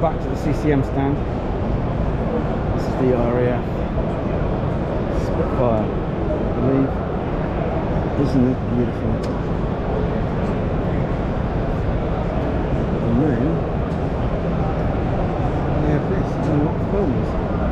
Back to the CCM stand. This is the RAF Spitfire, I believe. Isn't it beautiful? And then yeah, this. I don't know what.